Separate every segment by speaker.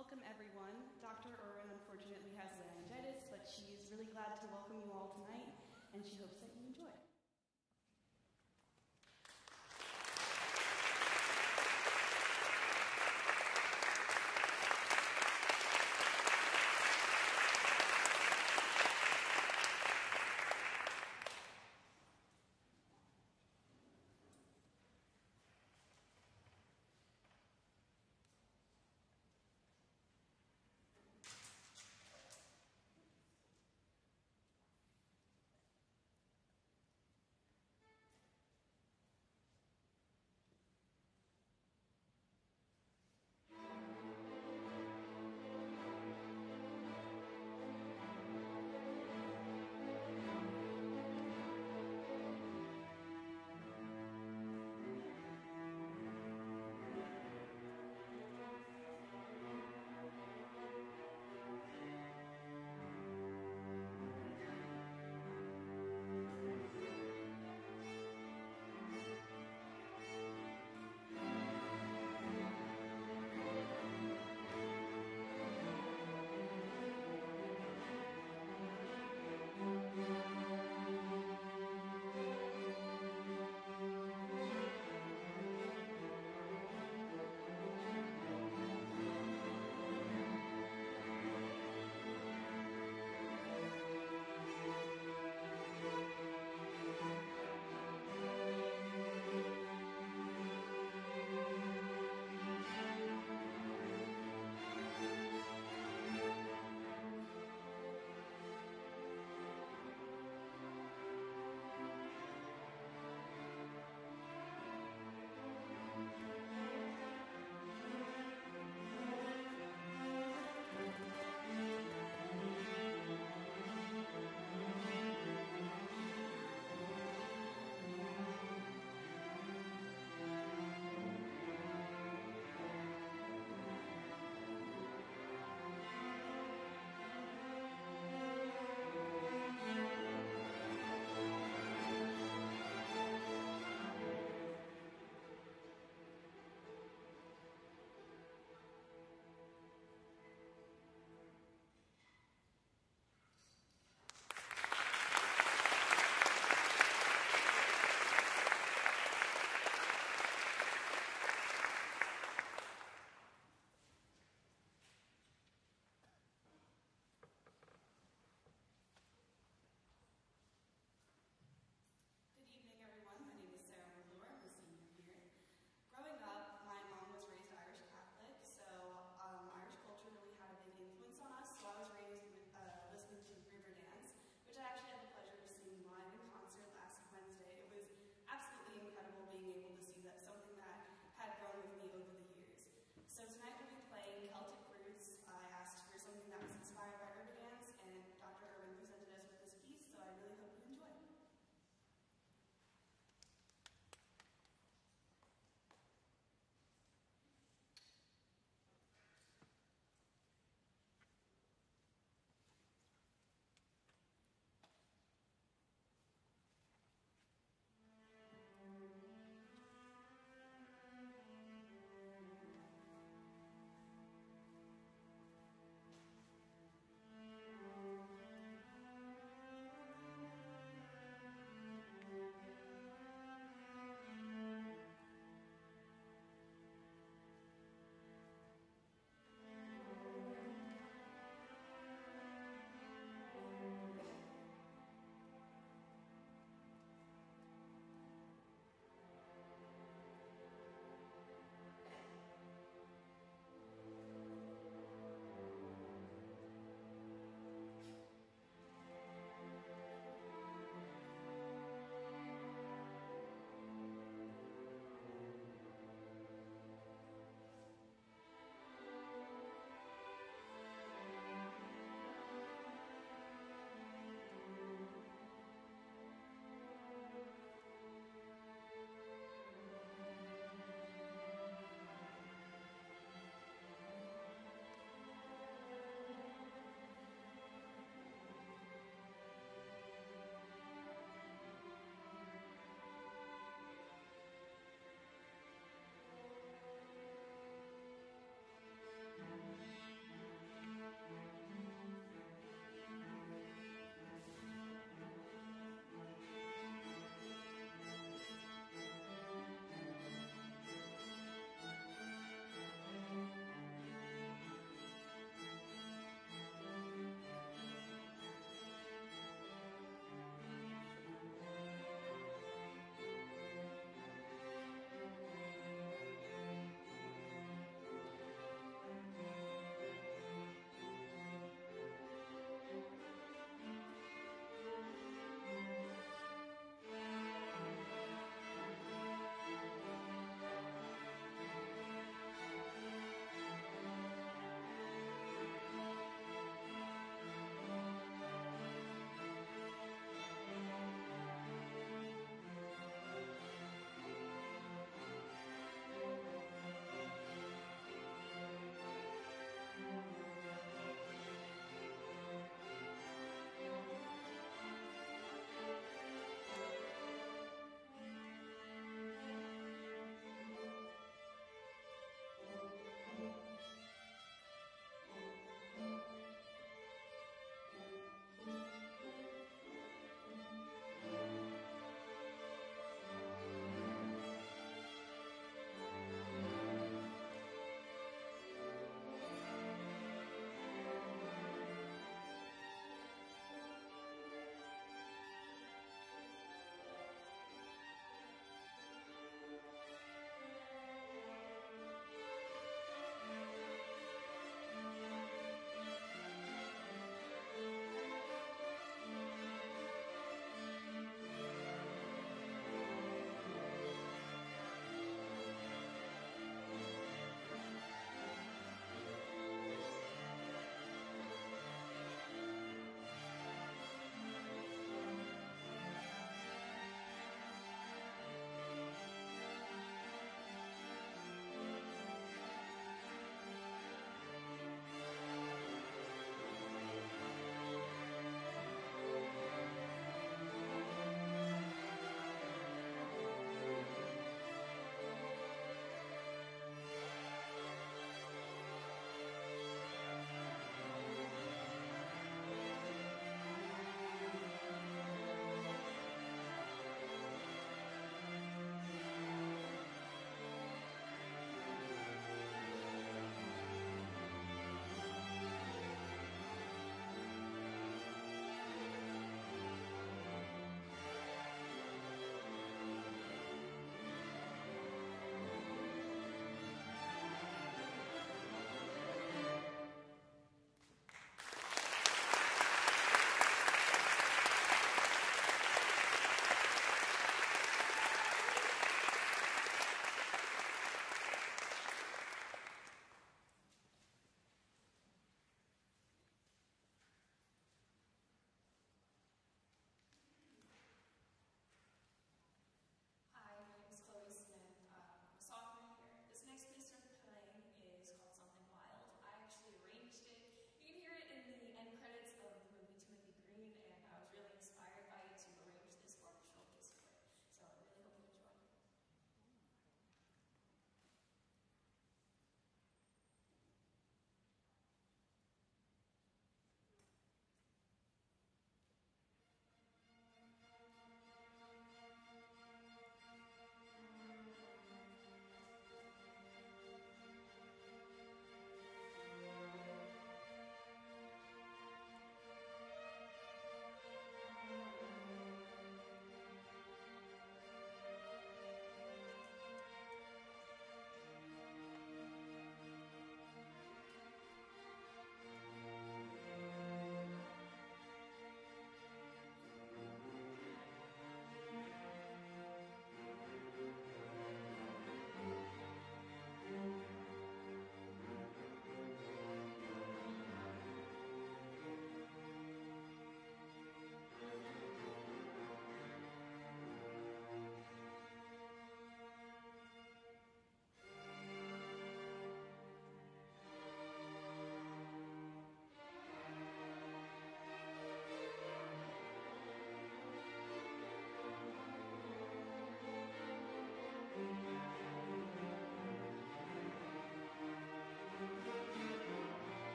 Speaker 1: Welcome, everyone. Dr. Erwin unfortunately has laryngitis, but she's really glad to welcome you all tonight, and she hopes that you enjoy.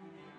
Speaker 2: Amen.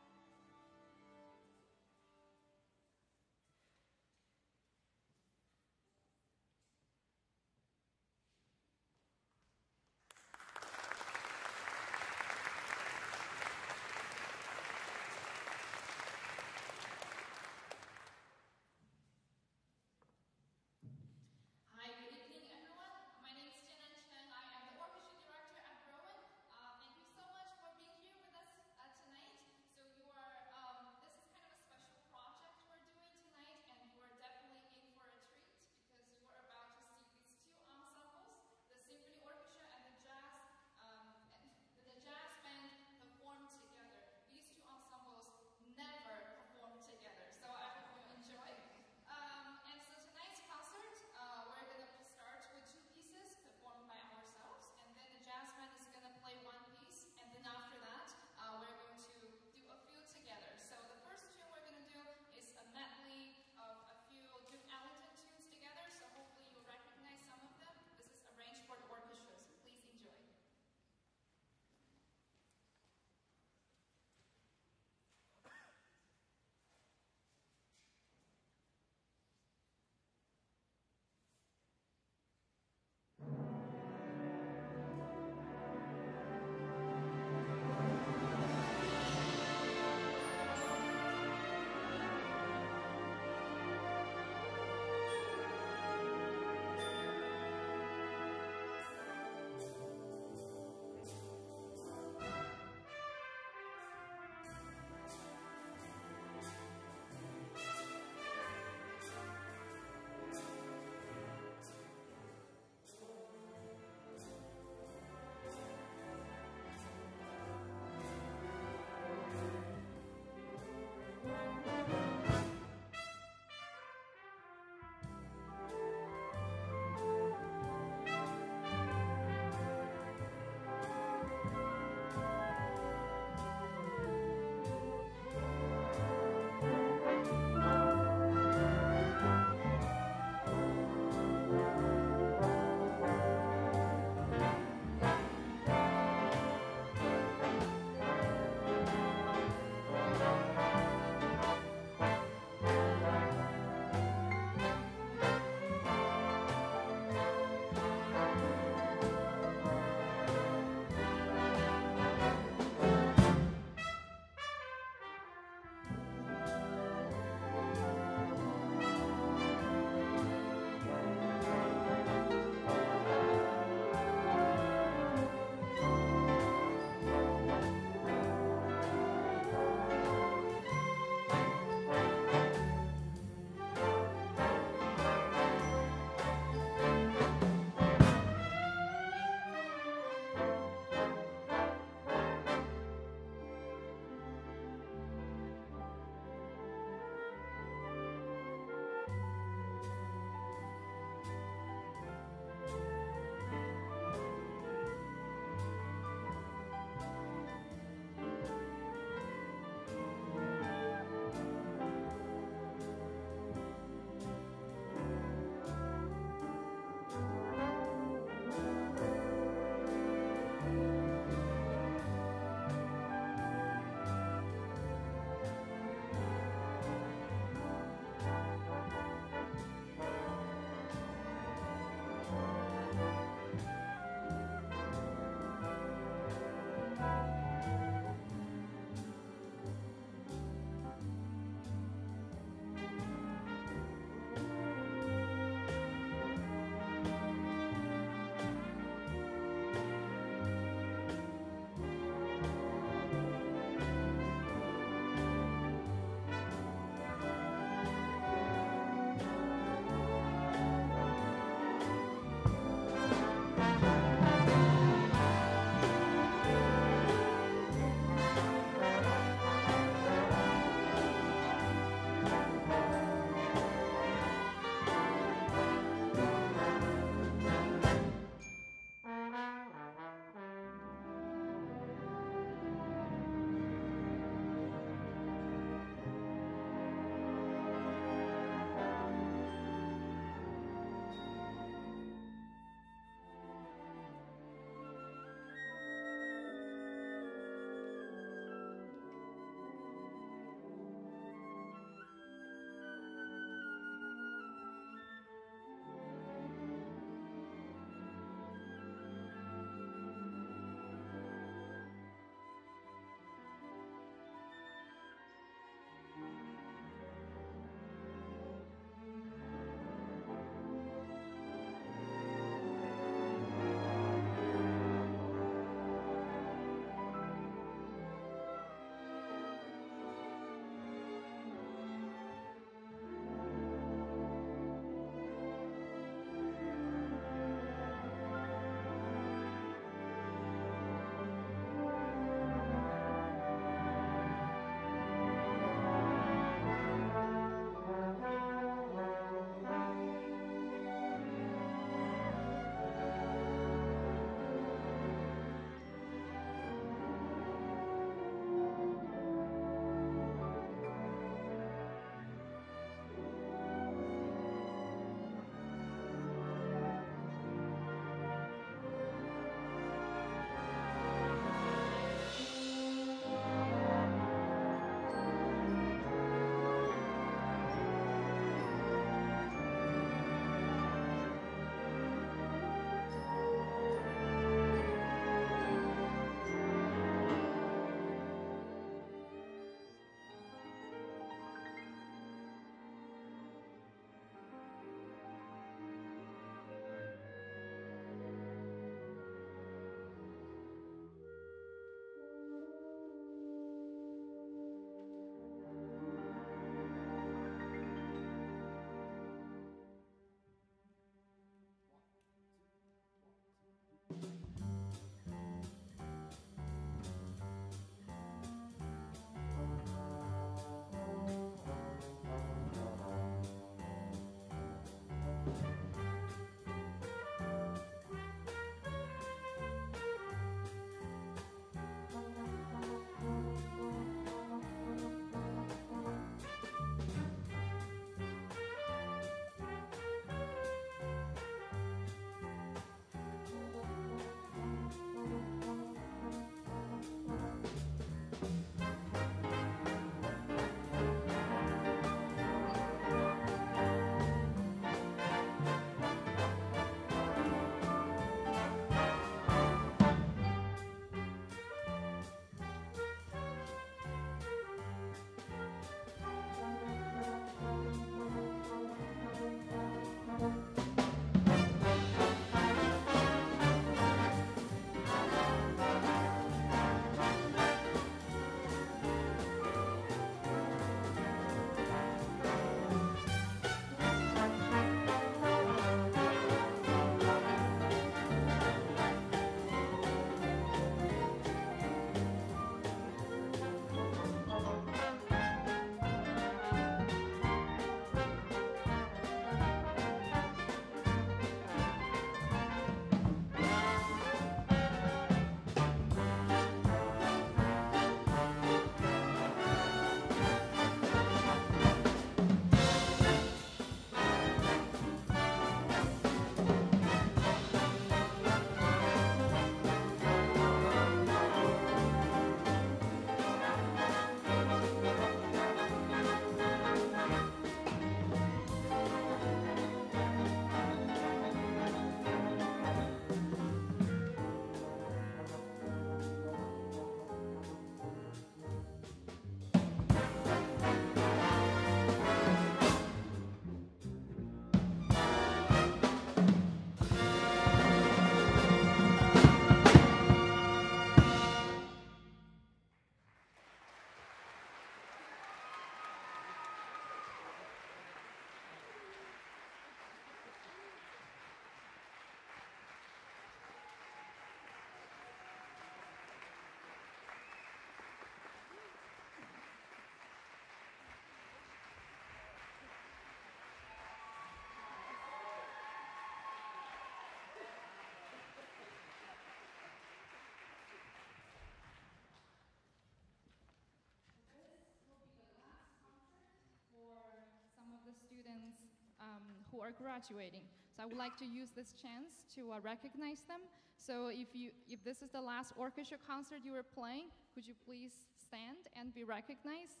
Speaker 2: Who are graduating. So I would like to use this chance to uh, recognize them. So if, you, if this is the last orchestra concert you are playing, could you please stand and be recognized?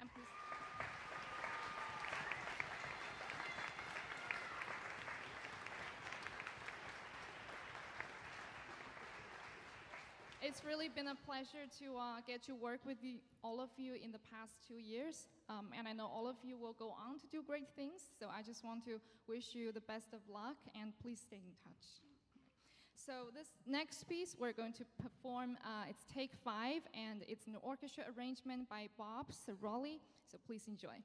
Speaker 2: And please. It's really been a pleasure to uh, get to work with you, all of you in the past two years. Um, and I know all of you will go on to do great things. So I just want to wish you the best of luck and please stay in touch. So this next piece we're going to perform, uh, it's Take Five, and it's an orchestra arrangement by Bob Cerulli. So please enjoy.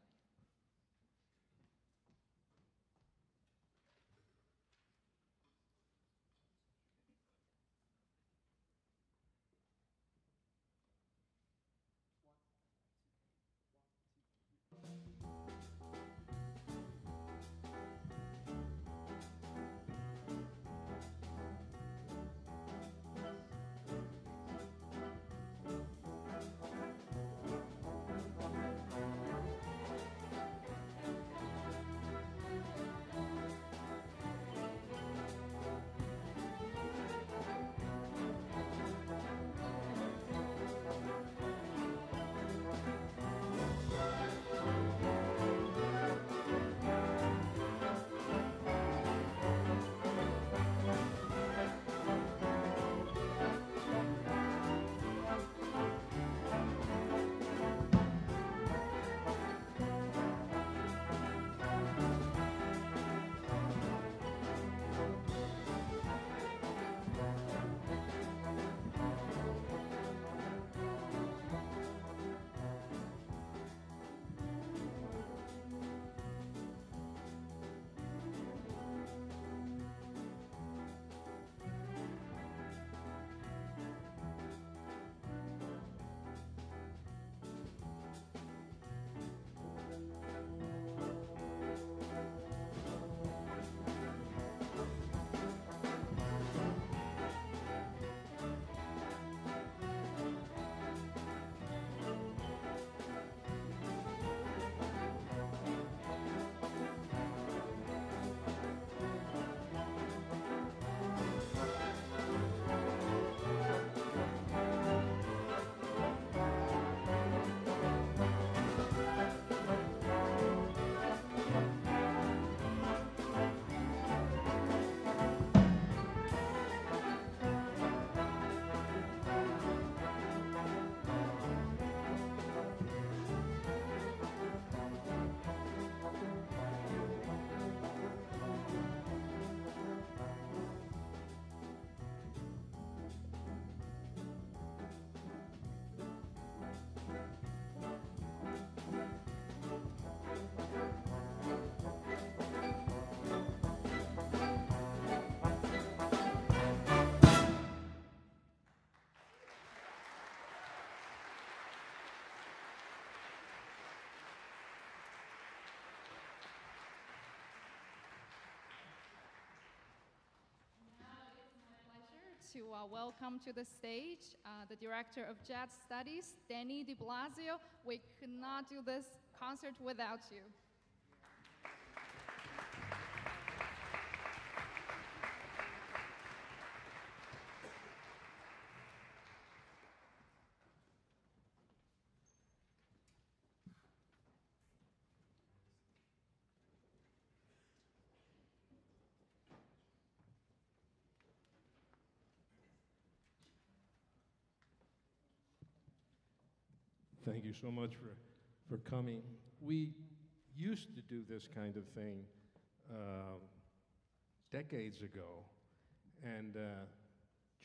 Speaker 2: To uh, welcome to the stage uh, the director of jazz studies, Danny DiBlasio. We could not do this concert without you.
Speaker 3: Thank you so much for, for coming. We used to do this kind of thing um, decades ago, and uh,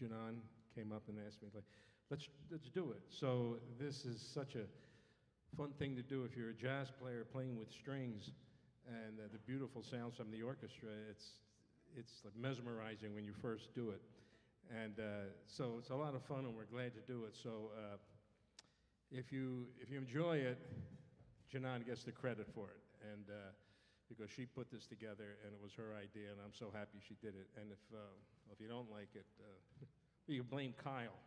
Speaker 3: Jiannan came up and asked me, like, let's, let's do it. So this is such a fun thing to do if you're a jazz player playing with strings and uh, the beautiful sounds from the orchestra. It's, it's like mesmerizing when you first do it. And uh, so it's a lot of fun, and we're glad to do it. So uh, if you if you enjoy it, Jiannan gets the credit for it, and uh, because she put this together and it was her idea, and I'm so happy she did it. And if uh, if you don't like it, uh, you blame Kyle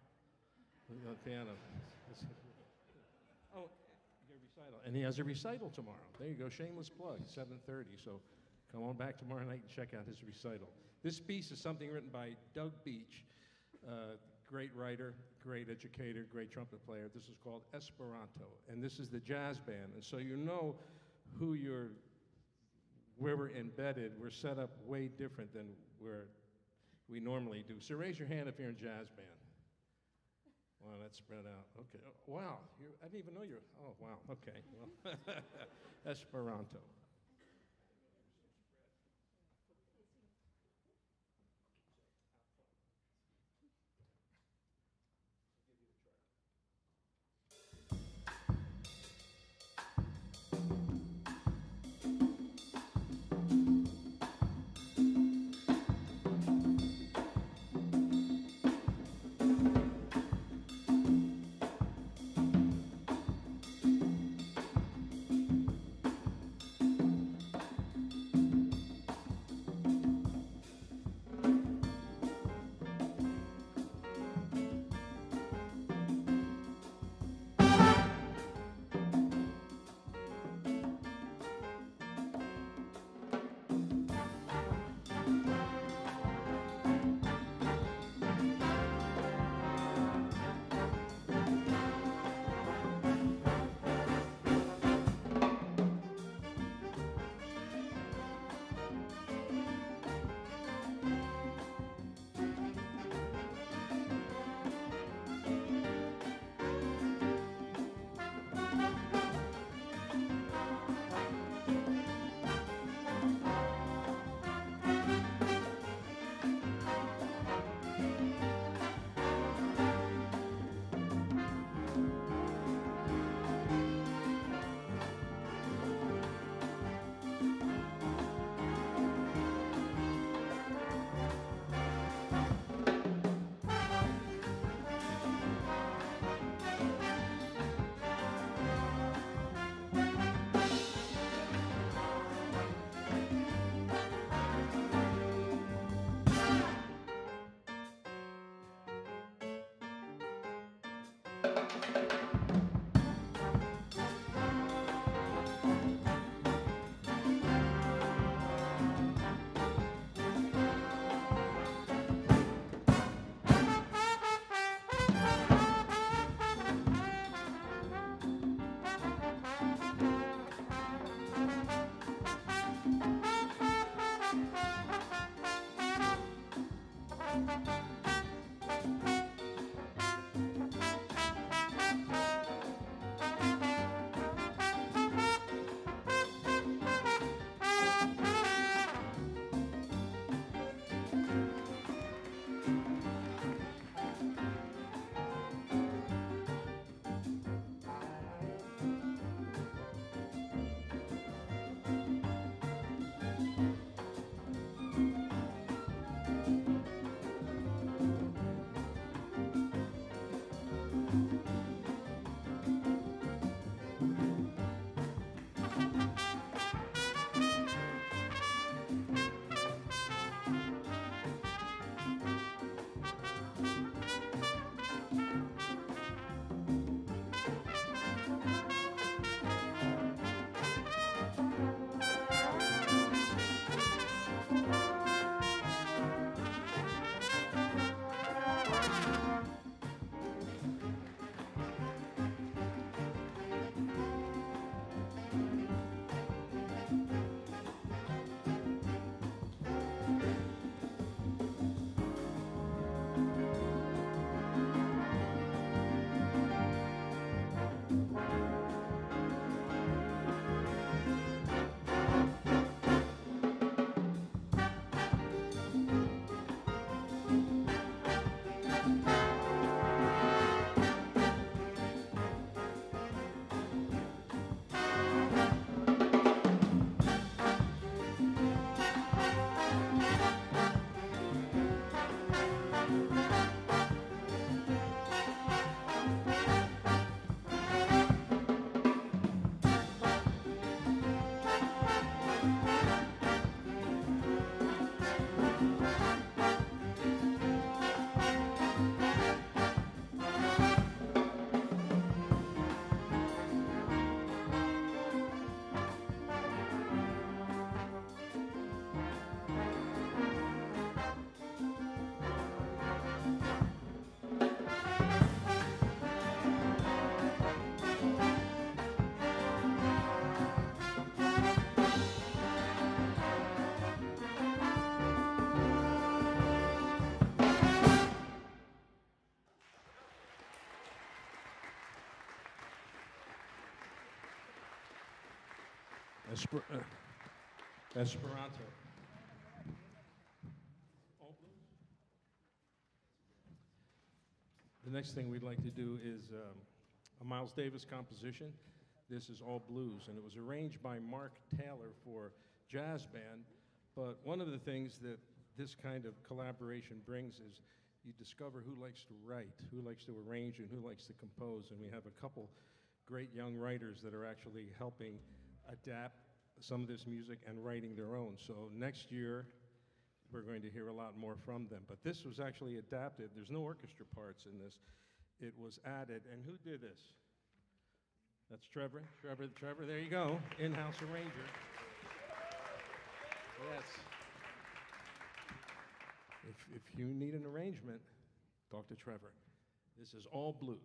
Speaker 3: on piano. oh, Gary Recital. And he has a recital tomorrow. There you go, shameless plug, 7:30. So come on back tomorrow night and check out his recital. This piece is something written by Doug Beach, uh, great writer, great educator, great trumpet player. This is called Esperanzi, and this is the jazz band. And so you know who you're, where we're embedded. We're set up way different than where we normally do. So raise your hand if you're in jazz band. Wow, that's spread out. Okay. Oh, wow. You're, I didn't even know you're. Oh, wow. Okay. Well,
Speaker 4: Esperanzi.
Speaker 3: Esper- uh, Esperanzi. The next thing we'd like to do is um, a Miles Davis composition. This is all blues, and it was arranged by Mark Taylor for jazz band. But one of the things that this kind of collaboration brings is you discover who likes to write, who likes to arrange, and who likes to compose. And we have a couple great young writers that are actually helping adapt some of this music and writing their own. So next year, we're going to hear a lot more from them. But this was actually adapted. There's no orchestra parts in this. It was added. And who did this? That's Trevor. Trevor, Trevor, there you go. In-house arranger. Yes. If, if you need an arrangement, talk to Trevor. This is all blues.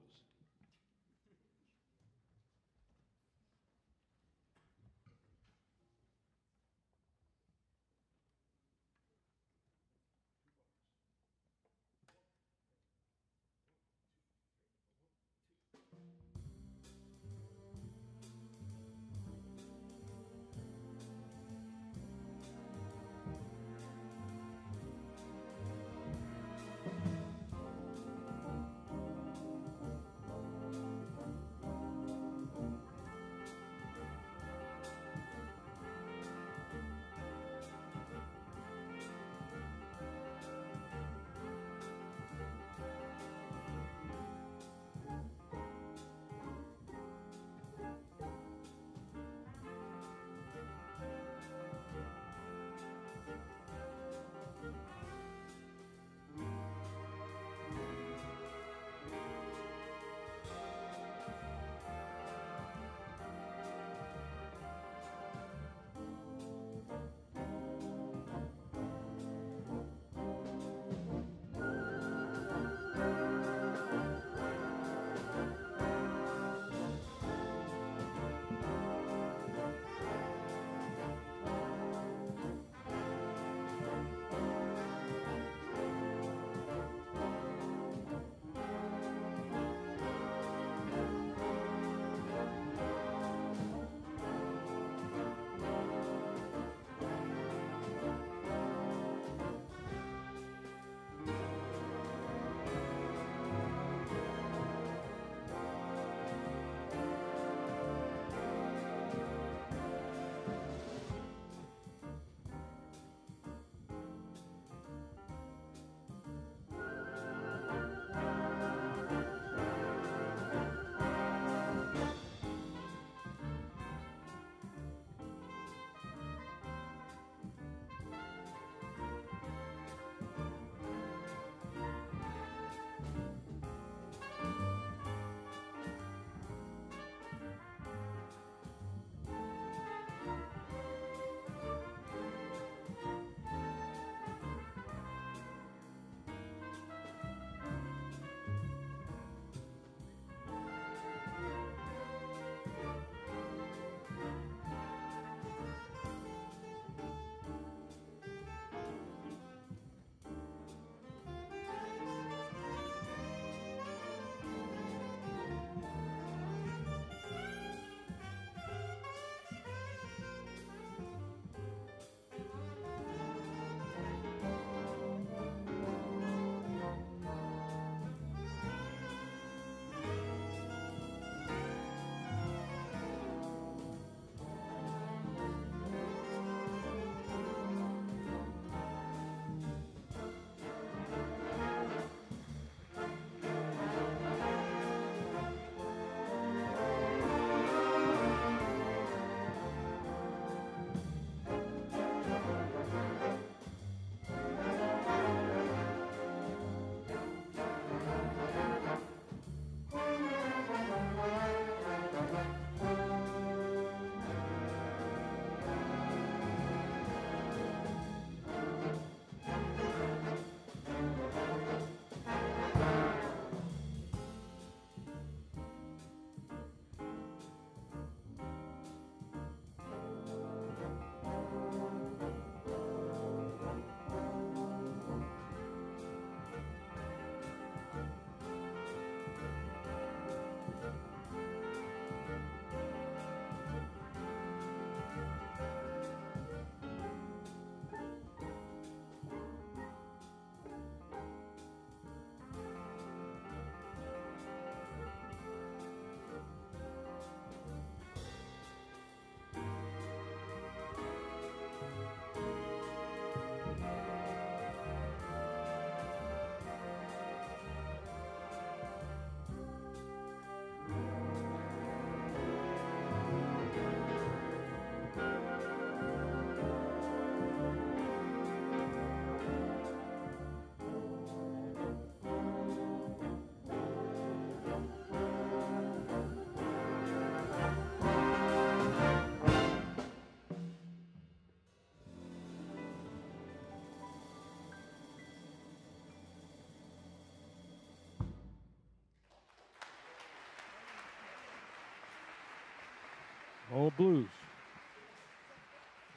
Speaker 3: All blues.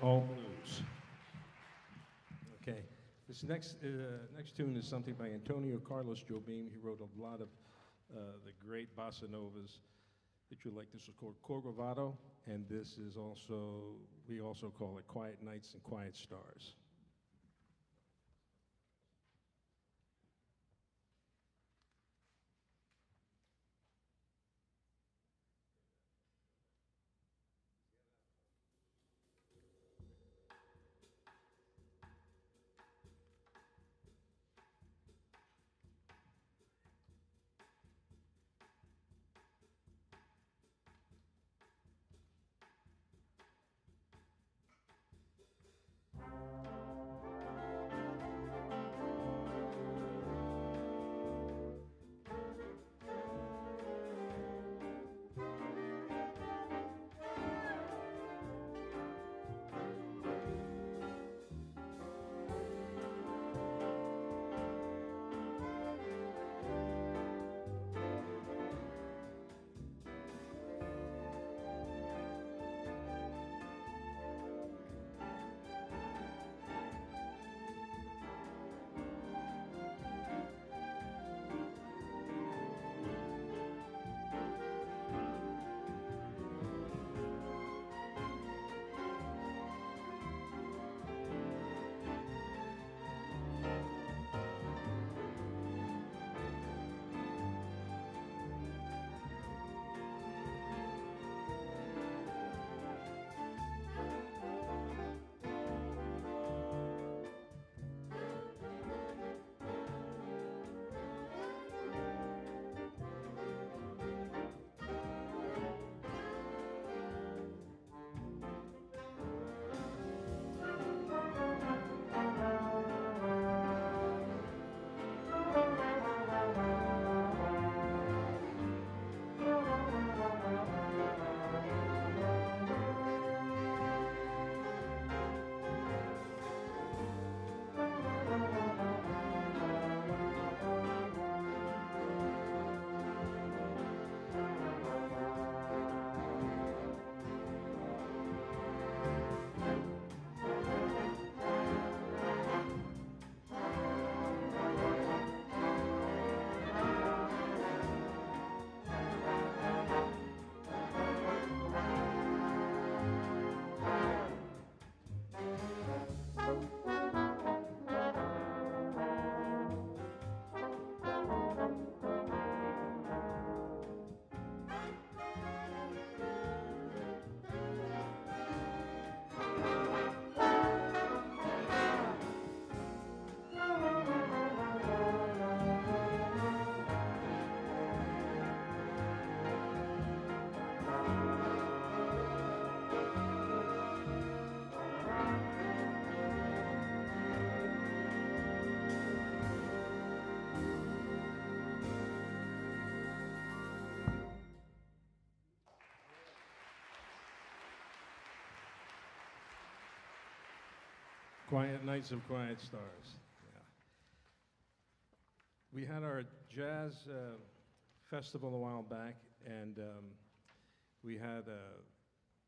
Speaker 3: All blues. Okay. This next, uh, next tune is something by Antonio Carlos Jobim. He wrote a lot of uh, the great bossa novas that you like. This is called Corcovado, and this is also, we also call it Quiet Nights and Quiet Stars. Quiet Nights of Quiet Stars. Yeah. We had our jazz uh, festival a while back, and um, we had uh,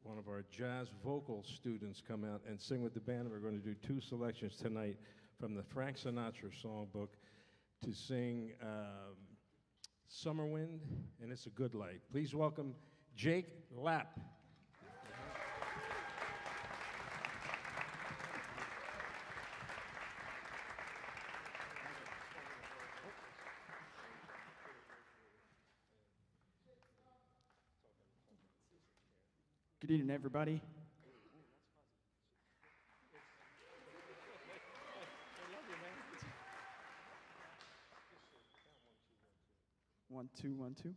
Speaker 3: one of our jazz vocal students come out and sing with the band. We're going to do two selections tonight from the Frank Sinatra songbook to sing um, Summer Wind, and It's a Good Life. Please welcome Jake Lapp.
Speaker 4: Good evening, everybody. One, two, one, two.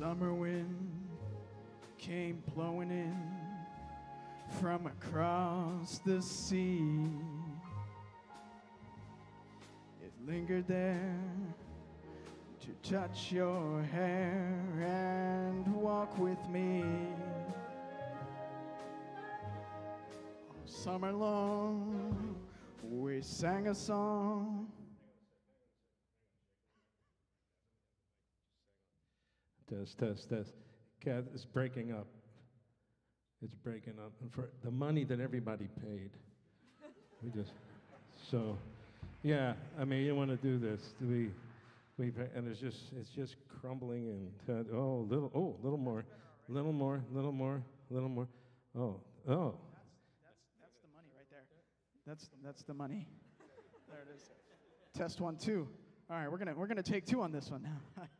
Speaker 4: Summer wind came blowing in from across the sea. It lingered there to touch your hair and walk with me. All summer long, we sang a song.
Speaker 3: Test, test, test. Kath, it's breaking up. It's breaking up. And for the money that everybody paid, we just, so, yeah, I mean, you want to do this. Do We, we, and it's just, it's just crumbling and, oh, little, oh, little more, little more, little more, little more. Oh, oh.
Speaker 4: That's, that's the money right there. That's, that's the money. There it is. Test one, two. All right, we're gonna we're gonna take two on this one now.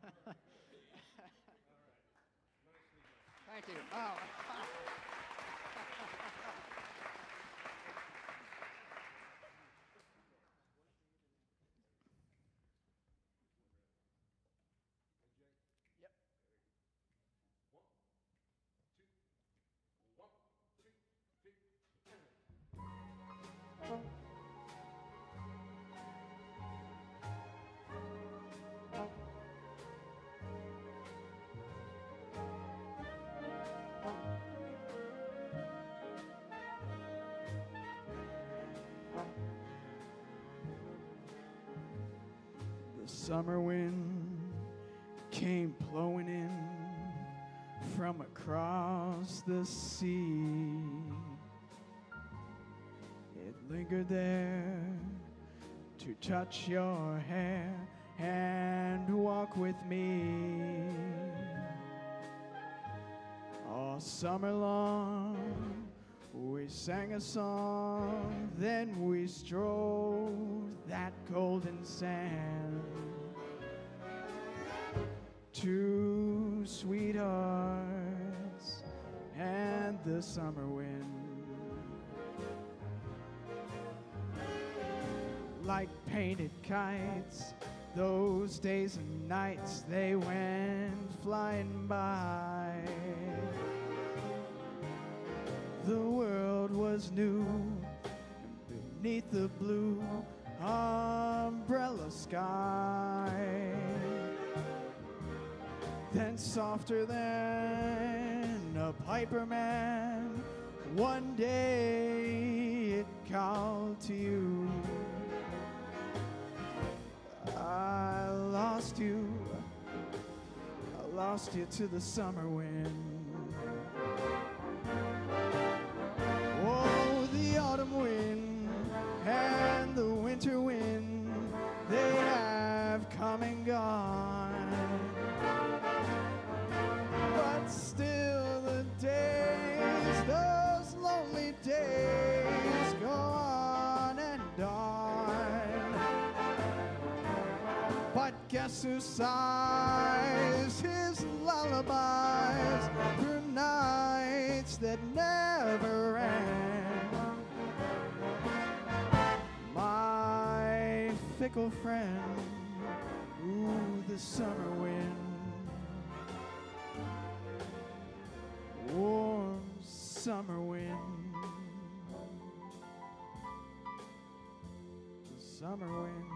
Speaker 4: Thank you. Oh. There to touch your hair and walk with me. All summer long, we sang a song, then we strolled that golden sand. Two sweethearts and the summer wind. Like painted kites, those days and nights they went flying by. The world was new beneath the blue umbrella sky. Then softer than a piper man, one day it called to you. I lost you, I lost you to the summer wind. Sighs his lullabies through nights that never end? My fickle friend, ooh, the summer wind. Warm summer wind. The summer wind.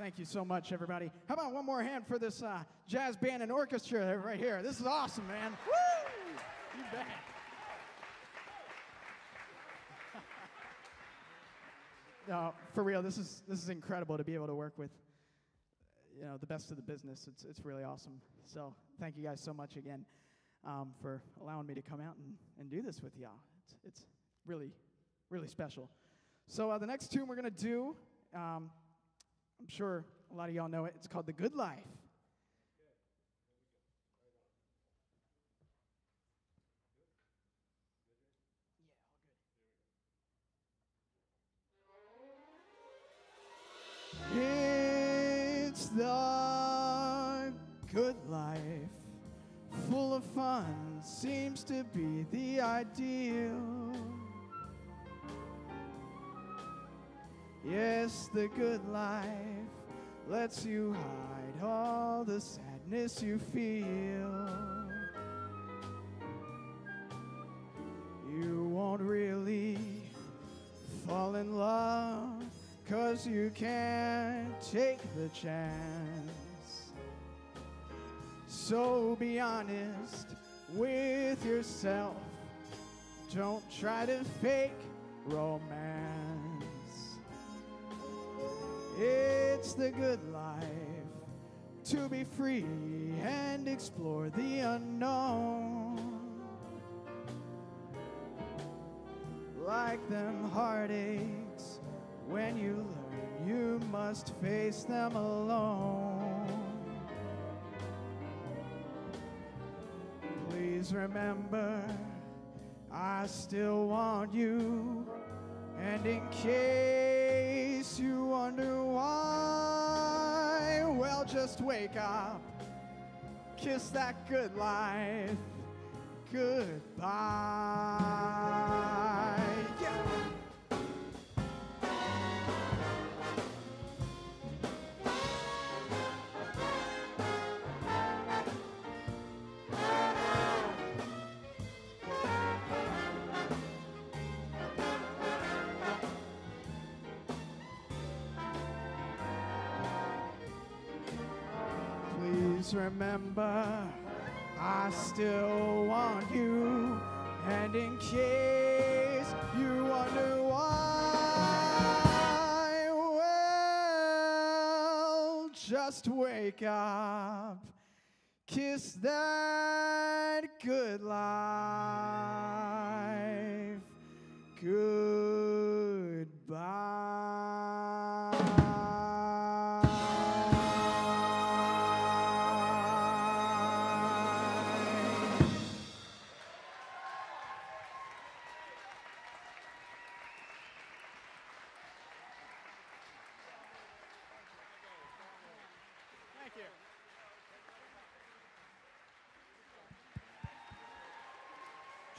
Speaker 4: Thank you so much, everybody. How about one more hand for this uh, jazz band and orchestra right here? This is awesome, man. Woo! You bet. no, for real, this is this is incredible to be able to work with, you know, the best of the business. It's it's really awesome. So thank you guys so much again um, for allowing me to come out and, and do this with y'all. It's it's really really special. So uh, the next tune we're gonna do. Um, I'm sure a lot of y'all know it. It's called The Good Life. It's the good life, full of fun, seems to be the ideal. Yes, the good life lets you hide all the sadness you feel. You won't really fall in love cause you can't take the chance. So be honest with yourself. Don't try to fake romance. It's the good life to be free and explore the unknown. Like them heartaches, when you learn you must face them alone. Please remember, I still want you. And in case you wonder just wake up, kiss that good life goodbye. Please remember, I still want you. And in case you wonder why, well, just wake up, kiss that good life goodbye.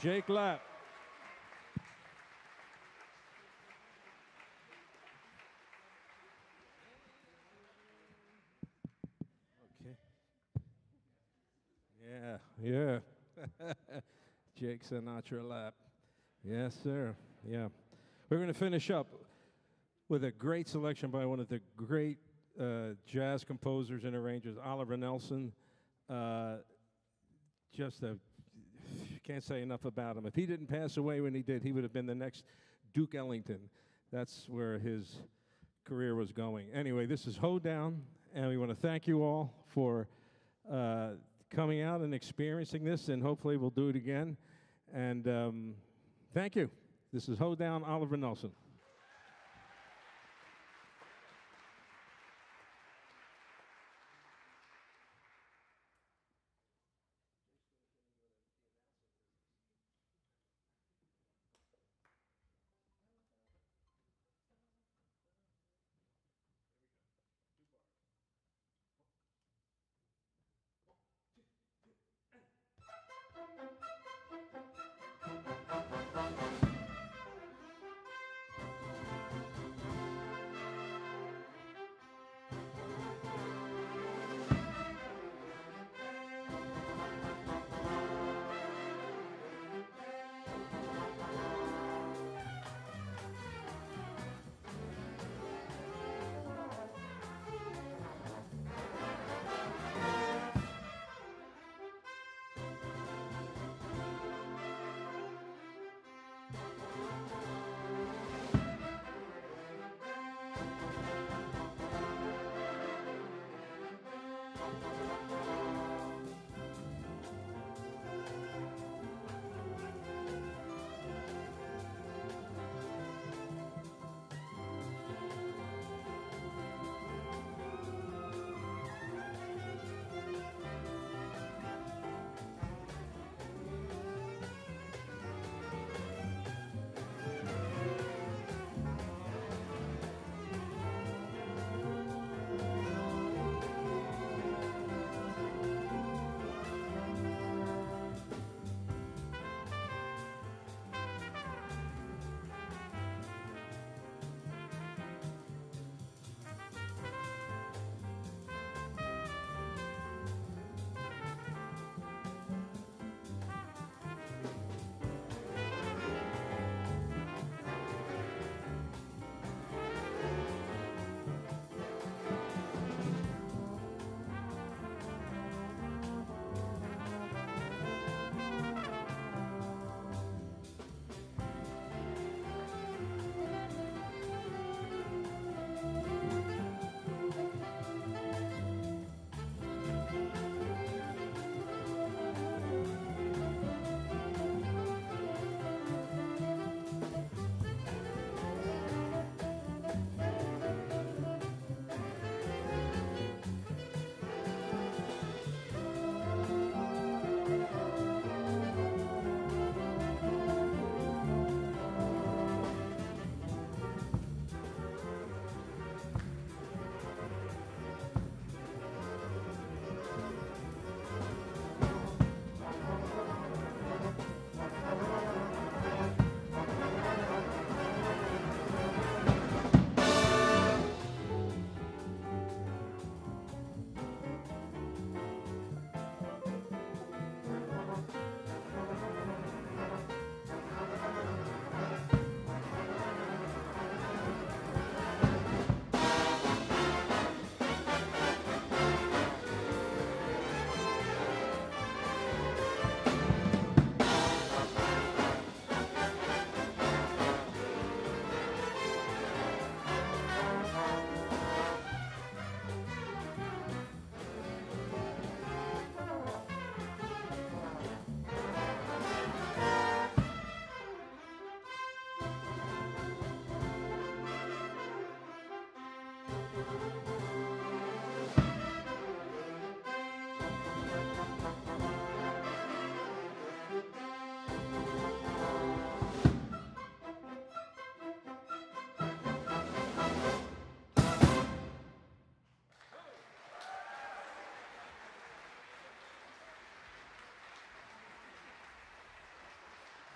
Speaker 3: Jake Lapp. Okay. Yeah, yeah. Jake Sinatra Lapp. Yes, sir. Yeah. We're going to finish up with a great selection by one of the great uh, jazz composers and arrangers, Oliver Nelson. Uh, just a can't say enough about him. If he didn't pass away when he did, he would have been the next Duke Ellington. That's where his career was going. Anyway, this is Hoedown, and we want to thank you all for uh, coming out and experiencing this, and hopefully we'll do it again. And um, thank you. This is Hoedown, Oliver Nelson.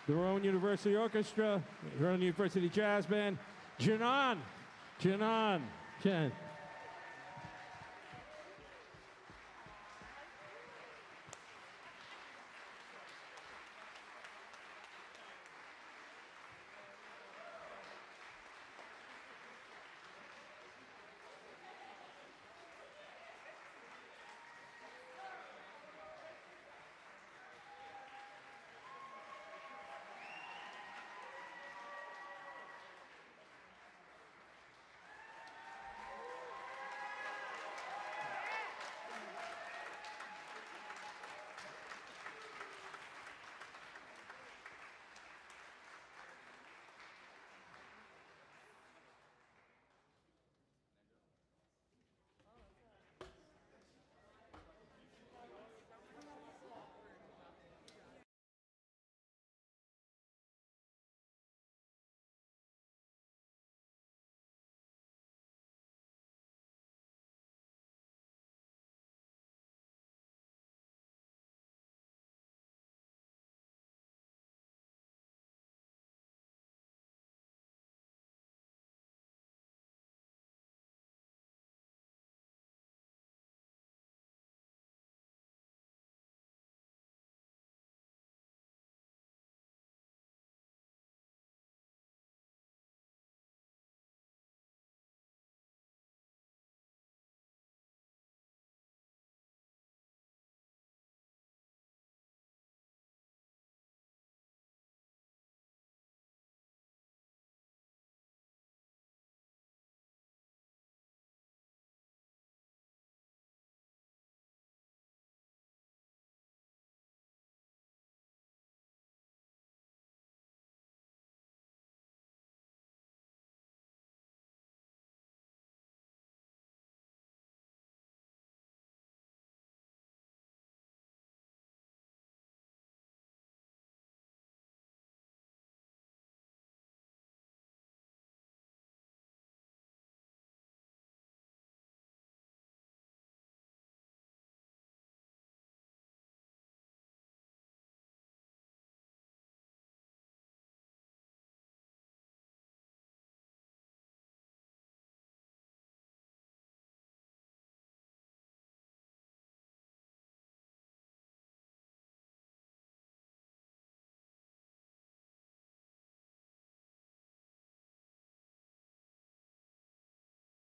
Speaker 3: The Rowan University Orchestra, Rowan University Jazz Band, Jiannan. Jiannan. Jan.